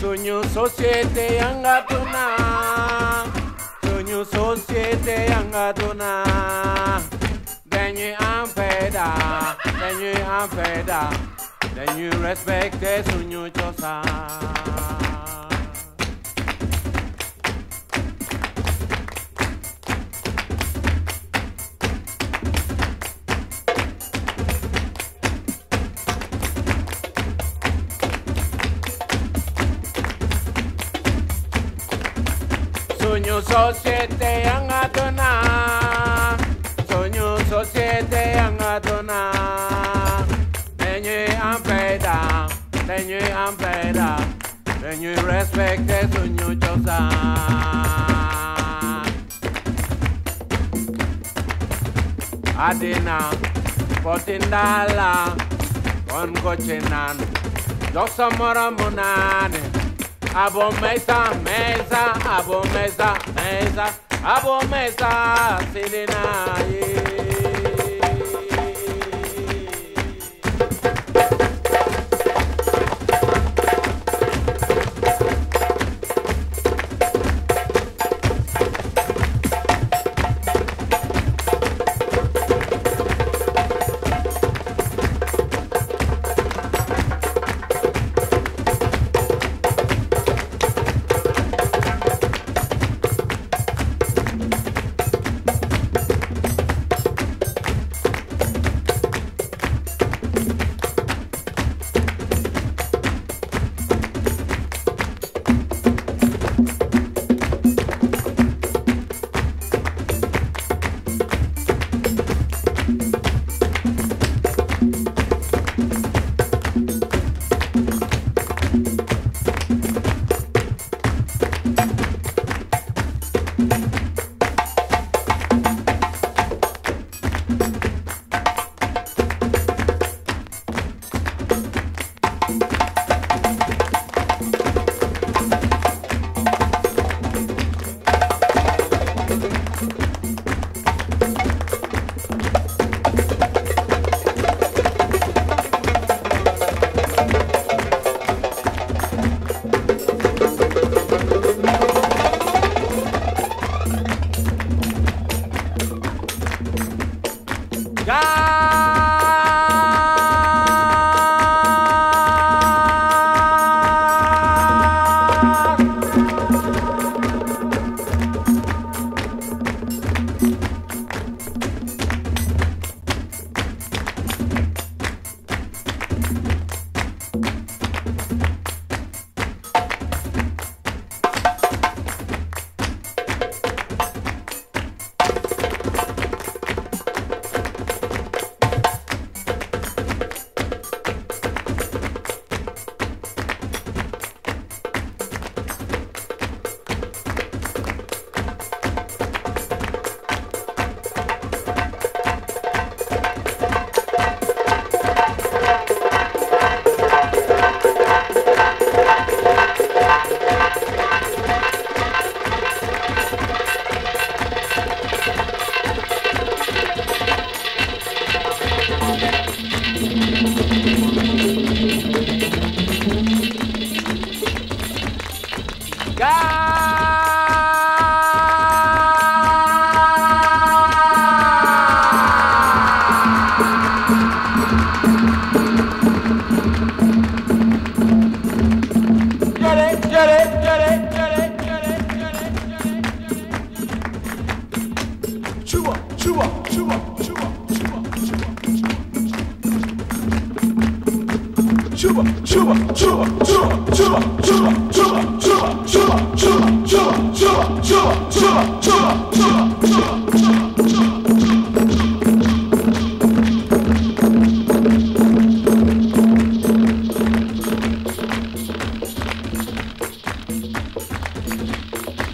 Sonho societe angatuna Sonho societe angatuna Then you ampeda Then you ampeda Then you respect the sonho chosa. Soñu societe ang aduna Soñu societe ang aduna Nenyu ampeda Nenyu ampeda. Nenyu respecte soñu chosa Adina Potindala Konkochinan Josa mora munane Abo mesa, mesa, abo mesa, mesa, abo mesa, selena.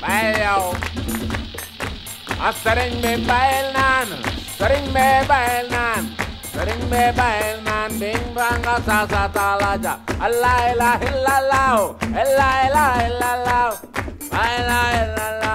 哎呦！Ah, sering me bailan, sering me bailan, sering me bailan, ding bang sa sa ta la ja. Allah ilaha illallah, Allah ilaha illallah, illallah.